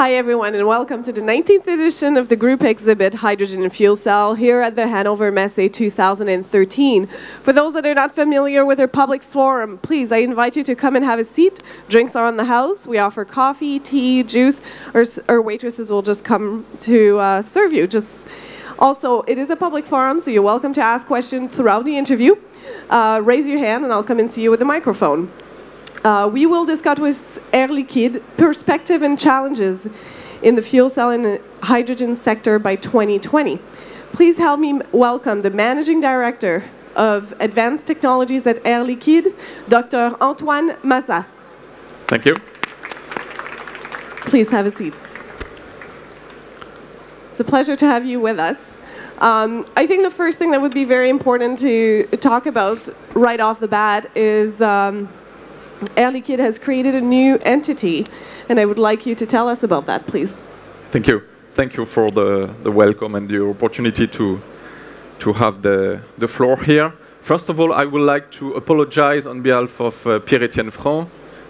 Hi, everyone, and welcome to the 19th edition of the group exhibit Hydrogen and Fuel Cell here at the Hannover Messe 2013. For those that are not familiar with our public forum, please, I invite you to come and have a seat. Drinks are on the house. We offer coffee, tea, juice, or, or waitresses will just come to uh, serve you. Just also, it is a public forum, so you're welcome to ask questions throughout the interview. Uh, raise your hand, and I'll come and see you with a microphone. Uh, we will discuss with Air Liquide perspective and challenges in the fuel cell and hydrogen sector by 2020. Please help me welcome the Managing Director of Advanced Technologies at Air Liquide, Dr. Antoine Mazas. Thank you. Please have a seat. It's a pleasure to have you with us. Um, I think the first thing that would be very important to talk about right off the bat is um, Air Liquide has created a new entity, and I would like you to tell us about that, please. Thank you. Thank you for the, the welcome and the opportunity to, to have the, the floor here. First of all, I would like to apologize on behalf of uh, Pierre-Etienne Franc,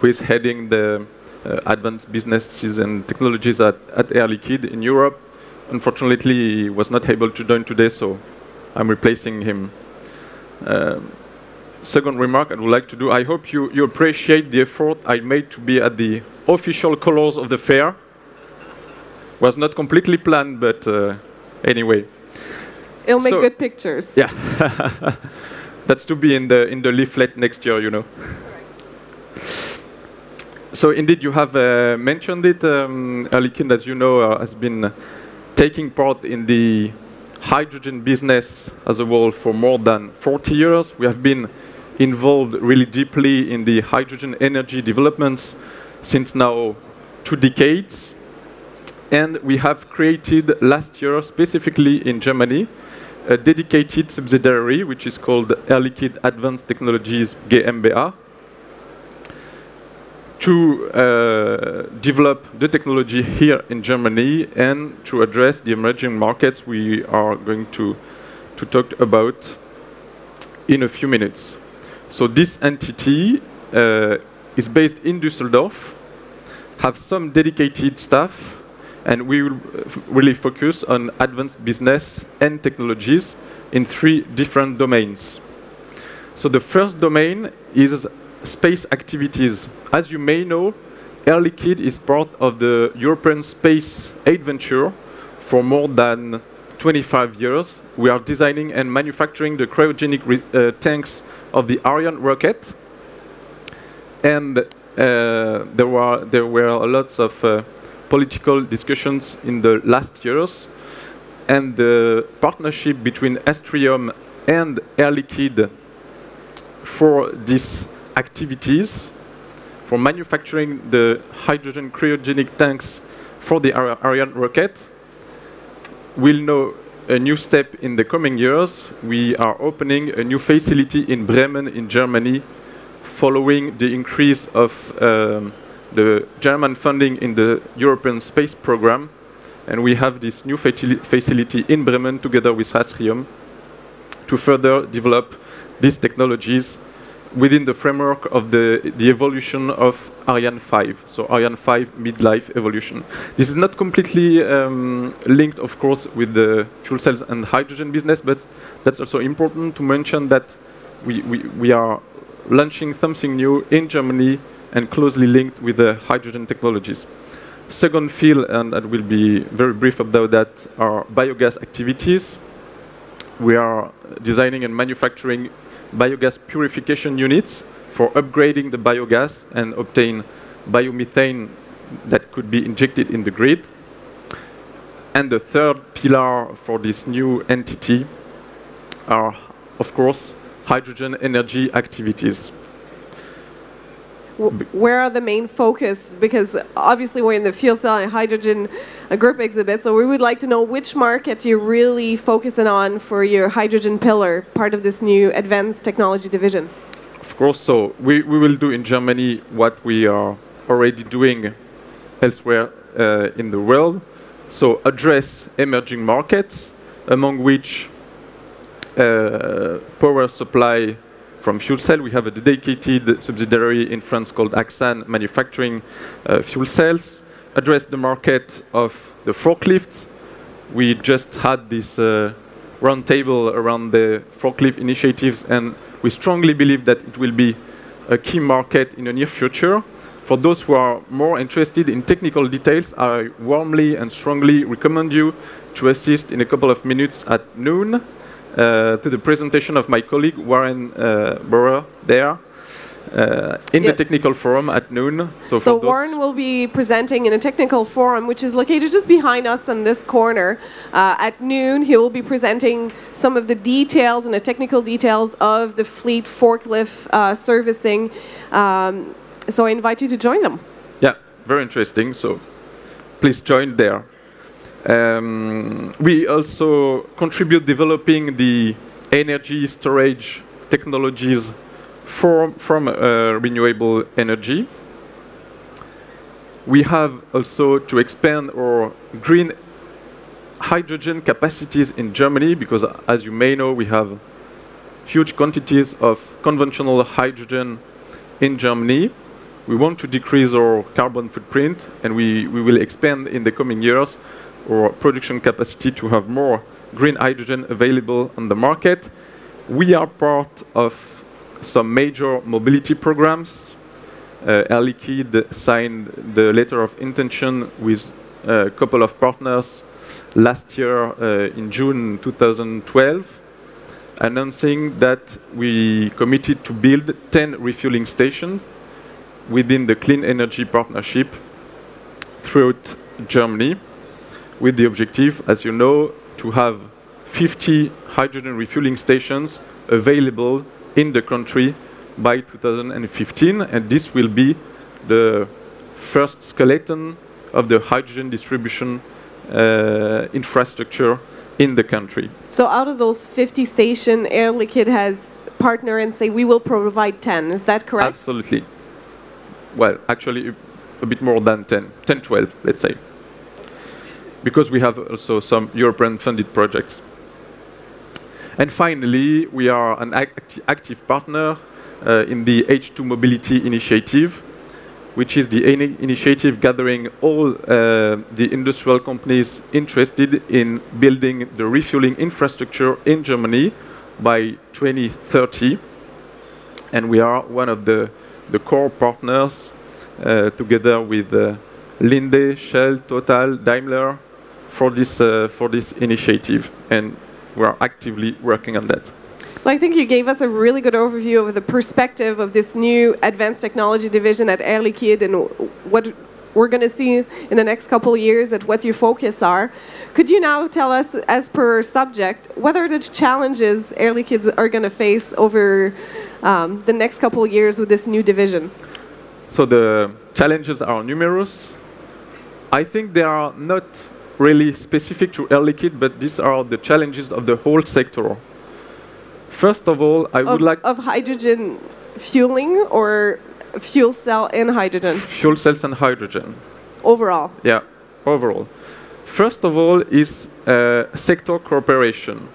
who is heading the uh, advanced businesses and technologies at, at Air Liquide in Europe. Unfortunately, he was not able to join today, so I'm replacing him. Um, second remark I would like to do, I hope you, you appreciate the effort I made to be at the official colors of the fair. Was not completely planned, but uh, anyway. It'll make So- good pictures. Yeah. That's to be in the in the leaflet next year, you know. So indeed, you have uh, mentioned it. Um, Air as you know, uh, has been taking part in the hydrogen business as a whole for more than 40 years. We have been involved really deeply in the hydrogen energy developments since now two decades. And we have created last year, specifically in Germany, a dedicated subsidiary which is called Air Advanced Technologies GmbH to uh, develop the technology here in Germany and to address the emerging markets we are going to, to talk about in a few minutes. So this entity uh, is based in Düsseldorf, have some dedicated staff, and we will uh, really focus on advanced business and technologies in three different domains. So the first domain is space activities. As you may know, Air Liquide is part of the European Space Adventure for more than 25 years. We are designing and manufacturing the cryogenic uh, tanks of the Ariane rocket. And uh, there, were, there were lots of uh, political discussions in the last years. And the partnership between Astrium and Air Liquide for these activities, for manufacturing the hydrogen cryogenic tanks for the Ari- Ariane rocket, will know a new step in the coming years. We are opening a new facility in Bremen, in Germany, following the increase of um, the German funding in the European Space Program. And we have this new facility in Bremen together with Astrium to further develop these technologies within the framework of the, the evolution of Ariane 5, so Ariane 5 midlife evolution. This is not completely um, linked, of course, with the fuel cells and hydrogen business, but that's also important to mention that we, we, we are launching something new in Germany and closely linked with the hydrogen technologies. Second field, and I will be very brief about that, are biogas activities. We are designing and manufacturing biogas purification units for upgrading the biogas and obtain biomethane that could be injected in the grid. And the third pillar for this new entity are, of course, hydrogen energy activities. Where are the main focus? Because obviously we're in the fuel cell and hydrogen uh, group exhibit, so we would like to know which market you're really focusing on for your hydrogen pillar, part of this new advanced technology division. Of course, so we, we will do in Germany what we are already doing elsewhere uh, in the world. So address emerging markets, among which uh, power supply from fuel cell. We have a dedicated subsidiary in France called Axane manufacturing uh, fuel cells. Address the market of the forklifts. We just had this uh, roundtable around the forklift initiatives, and we strongly believe that it will be a key market in the near future. For those who are more interested in technical details, I warmly and strongly recommend you to assist in a couple of minutes at noon uh, to the presentation of my colleague Warren uh, Burrer there uh, in Yep. the technical forum at noon. So, So Warren will be presenting in a technical forum, which is located just behind us in this corner. Uh, at noon, he will be presenting some of the details and the technical details of the fleet forklift uh, servicing. Um, so I invite you to join them. Yeah, very interesting. So please join there. Um, we also contribute developing the energy storage technologies from, from uh, renewable energy. We have also to expand our green hydrogen capacities in Germany because, as you may know, we have huge quantities of conventional hydrogen in Germany. We want to decrease our carbon footprint, and we, we will expand in the coming years our production capacity to have more green hydrogen available on the market. We are part of some major mobility programs. Uh, Air Liquide signed the letter of intention with a couple of partners last year uh, in June 2012 announcing that we committed to build 10 refueling stations within the Clean Energy Partnership throughout Germany, with the objective, as you know, to have 50 hydrogen refueling stations available in the country by 2015, and this will be the first skeleton of the hydrogen distribution uh, infrastructure in the country. So out of those 50 stations, Air Liquide has partner and say we will provide 10. Is that correct? Absolutely. Well, actually, a- a bit more than 10, 10, 12, let's say. Because we have also some European funded projects. And finally, we are an act- active partner uh, in the H2 Mobility Initiative, which is the ini- initiative gathering all uh, the industrial companies interested in building the refueling infrastructure in Germany by 2030 and we are one of the, the core partners uh, together with uh, Linde, Shell, Total, Daimler for this, uh, for this initiative. And we are actively working on that. So I think you gave us a really good overview of the perspective of this new advanced technology division at Air Liquide and what we're going to see in the next couple of years at what your focus are. Could you now tell us, as per subject, what are the challenges Air Liquide are going to face over um, the next couple of years with this new division? So the challenges are numerous. I think they are not really specific to Air Liquide, but these are the challenges of the whole sector. First of all, I Of, would like of hydrogen fueling or fuel cell and hydrogen fuel cells and hydrogen. overall? Yeah, overall. First of all is uh, sector cooperation.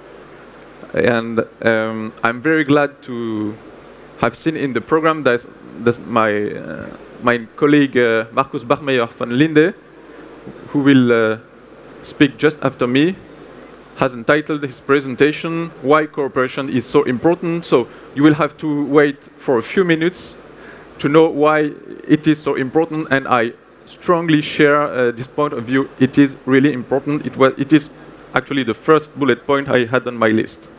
And um, I'm very glad to have seen in the program that that my, uh, my colleague uh, Markus Bachmeier von Linde, who will uh, speak just after me, has entitled his presentation Why Cooperation is So Important. So you will have to wait for a few minutes to know why it is so important, and I strongly share uh, this point of view. It is really important. It was. It is actually the first bullet point I had on my list.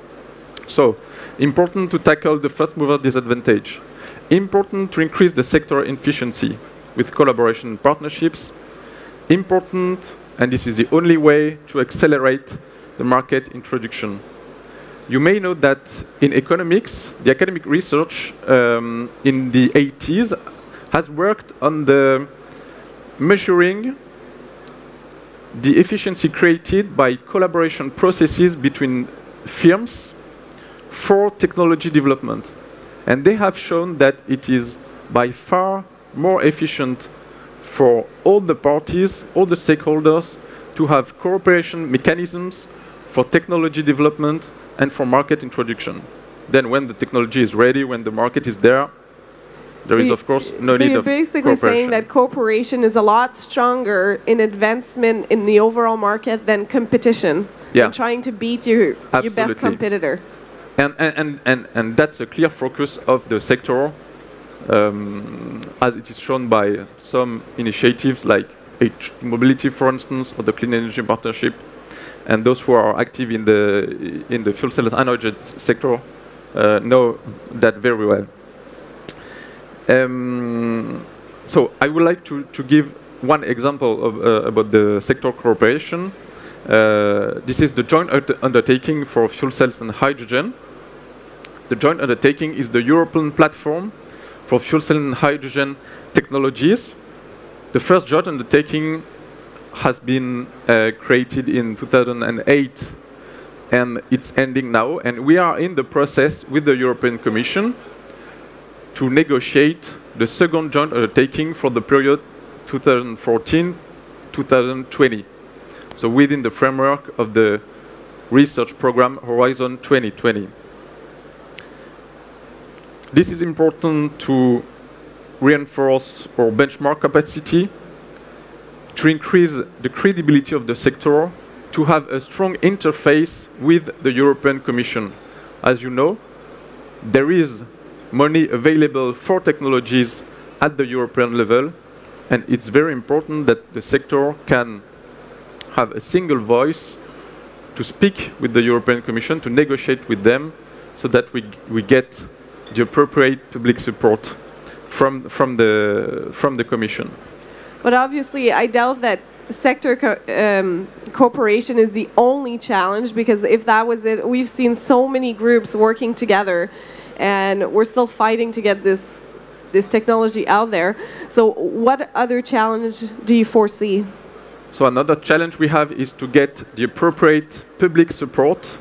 So, important to tackle the first mover disadvantage. Important to increase the sector efficiency with collaboration partnerships. Important, and this is the only way to accelerate the market introduction. You may know that in economics, the academic research um, in the 80s has worked on the measuring the efficiency created by collaboration processes between firms for technology development. And they have shown that it is by far more efficient for all the parties, all the stakeholders, to have cooperation mechanisms for technology development and for market introduction. Then when the technology is ready, when the market is there, There So is, of course, no so need you're basically saying that cooperation is a lot stronger in advancement in the overall market than competition. Yeah. And trying to beat your your best competitor. And, and, and, and, and that's a clear focus of the sector, um, as it is shown by some initiatives like H Mobility, for instance, or the Clean Energy Partnership, and those who are active in the, in the fuel cell and hydrogen sector uh, know that very well. Um, so I would like to, to give one example of, uh, about the sector cooperation. Uh, this is the joint undertaking for fuel cells and hydrogen. The joint undertaking is the European platform for fuel cell and hydrogen technologies. The first joint undertaking has been uh, created in 2008 and it's ending now. And we are in the process with the European Commission to negotiate the second joint undertaking for the period 2014-2020. So within the framework of the research program Horizon 2020. This is important to reinforce our benchmark capacity, to increase the credibility of the sector, to have a strong interface with the European Commission. As you know, there is money available for technologies at the European level, and it's very important that the sector can have a single voice to speak with the European Commission, to negotiate with them, so that we, we get the appropriate public support from, from, the, from the Commission. But obviously, I doubt that sector co- um, cooperation is the only challenge because if that was it, we've seen so many groups working together, and we're still fighting to get this this technology out there. So, what other challenge do you foresee? So another challenge we have is to get the appropriate public support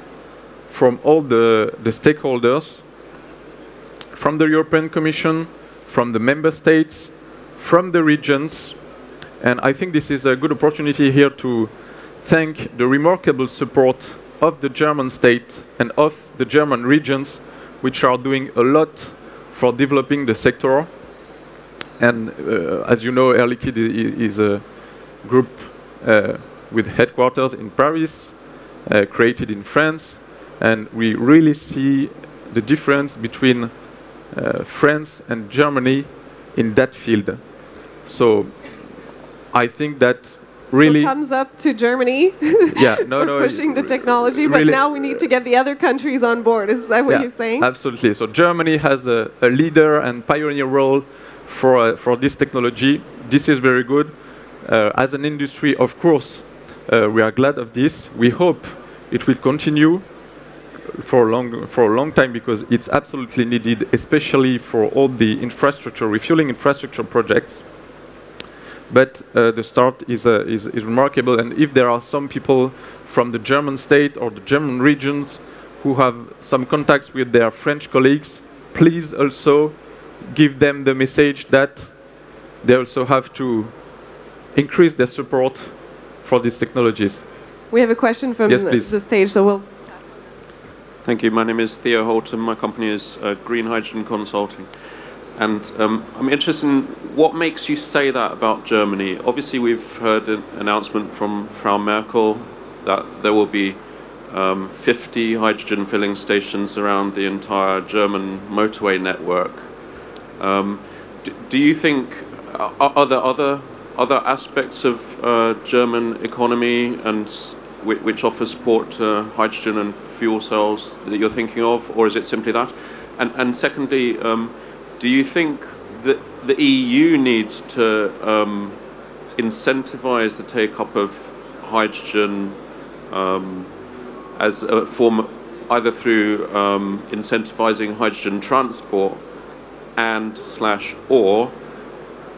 from all the, the stakeholders, from the European Commission, from the member states, from the regions. And I think this is a good opportunity here to thank the remarkable support of the German state and of the German regions, which are doing a lot for developing the sector. And uh, as you know, Air Liquide is a group uh, with headquarters in Paris, uh, created in France, and we really see the difference between France and Germany in that field. So I think that really, so thumbs up to Germany yeah, no, for no, pushing the technology, but really- now we need to get the other countries on board. Is that what Yeah, you're saying? Absolutely. So Germany has a, a leader and pioneer role for uh, for this technology. This is very good. Uh, as an industry, of course, uh, we are glad of this. We hope it will continue for a long for a long time because it's absolutely needed, especially for all the infrastructure refueling infrastructure projects. But uh, the start is, uh, is is remarkable, and if there are some people from the German state or the German regions who have some contacts with their French colleagues, please also give them the message that they also have to increase their support for these technologies. We have a question from Yes, the, the stage, so we'll. Thank you. My name is Theo Holton. My company is uh, Green Hydrogen Consulting. And um, I'm interested in what makes you say that about Germany. Obviously, we've heard an announcement from Frau Merkel that there will be um, 50 hydrogen filling stations around the entire German motorway network. Um, d- do you think are, are there other other aspects of uh, German economy and which offer support to hydrogen and fuel cells that you're thinking of, or is it simply that? And and secondly, um, do you think that the EU needs to um, incentivize the take up of hydrogen um, as a form, either through um, incentivizing hydrogen transport and slash or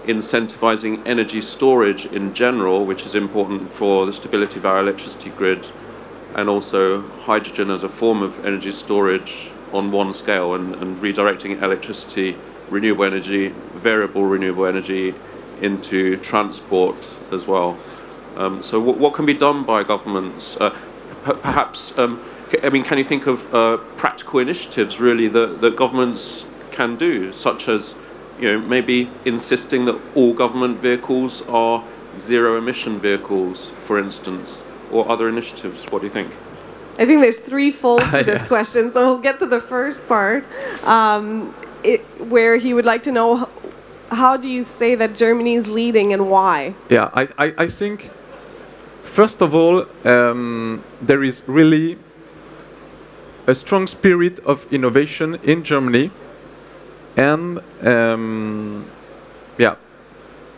incentivizing energy storage in general, which is important for the stability of our electricity grid, and also hydrogen as a form of energy storage on one scale, and, and redirecting electricity, renewable energy, variable renewable energy into transport as well. Um, so, what, can be done by governments? Uh, perhaps, um, I mean, can you think of uh, practical initiatives really that, that governments can do, such as you know, maybe insisting that all government vehicles are zero emission vehicles, for instance, or other initiatives? What do you think? I think there's threefold to this question, so we'll get to the first part, um, it, where he would like to know how do you say that Germany is leading and why? Yeah, I, I, I think, first of all, um, there is really a strong spirit of innovation in Germany. And, um, yeah,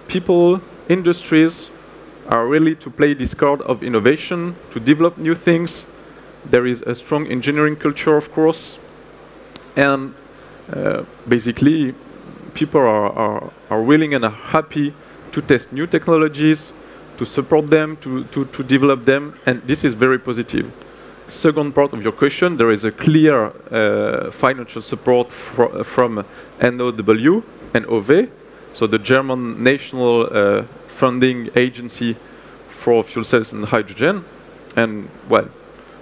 people, industries are really to play this card of innovation, to develop new things. There is a strong engineering culture, of course. And uh, basically, people are, are, are willing and are happy to test new technologies, to support them, to, to, to develop them, and this is very positive. Second part of your question, there is a clear uh, financial support fro from NOW and OV, so the German national uh, funding agency for fuel cells and hydrogen. And well,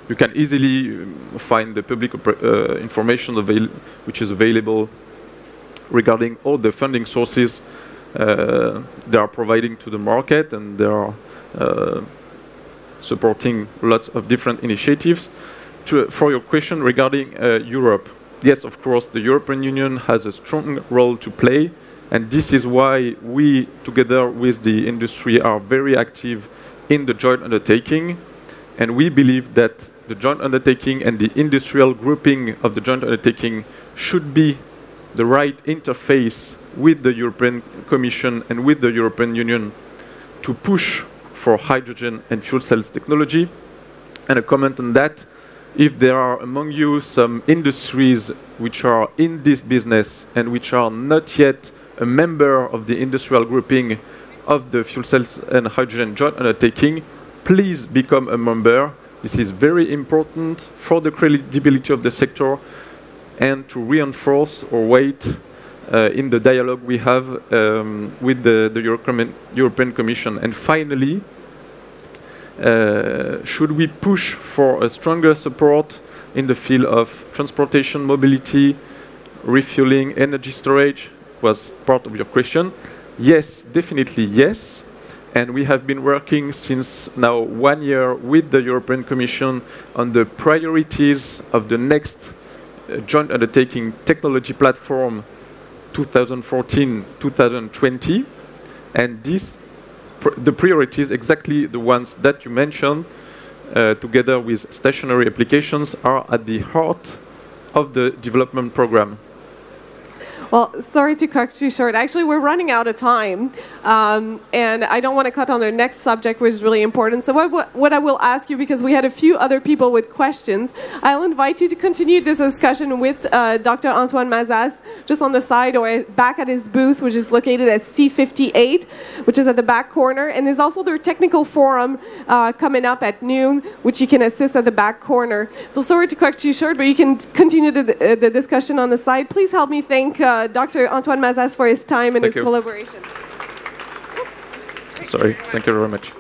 you can easily um, find the public uh, information which is available regarding all the funding sources uh, they are providing to the market and they are uh, supporting lots of different initiatives. To, for your question regarding uh, Europe, yes, of course, the European Union has a strong role to play, and this is why we, together with the industry, are very active in the joint undertaking. And we believe that the joint undertaking and the industrial grouping of the joint undertaking should be the right interface with the European Commission and with the European Union to push for hydrogen and fuel cells technology. And a comment on that, if there are among you some industries which are in this business and which are not yet a member of the industrial grouping of the fuel cells and hydrogen joint undertaking, please become a member. This is very important for the credibility of the sector and to reinforce or weight uh, in the dialogue we have um, with the, the European, European Commission. And finally, uh, should we push for a stronger support in the field of transportation, mobility, refueling, energy storage? Was part of your question. Yes, definitely yes. And we have been working since now one year with the European Commission on the priorities of the next uh, joint undertaking technology platform 2014-2020. And this pr the priorities, exactly the ones that you mentioned, uh, together with stationary applications, are at the heart of the development program. Well, sorry to cut you short. Actually, we're running out of time, um, and I don't want to cut on the next subject, which is really important. So, what, what, I will ask you, because we had a few other people with questions, I'll invite you to continue this discussion with uh, Dr. Antoine Mazas, just on the side or back at his booth, which is located at C58, which is at the back corner. And there's also their technical forum uh, coming up at noon, which you can assist at the back corner. So, sorry to cut you short, but you can continue the, uh, the discussion on the side. Please help me thank. Uh, Dr. Antoine Mazas for his time and Thank his you. collaboration. Sorry, thank you very much.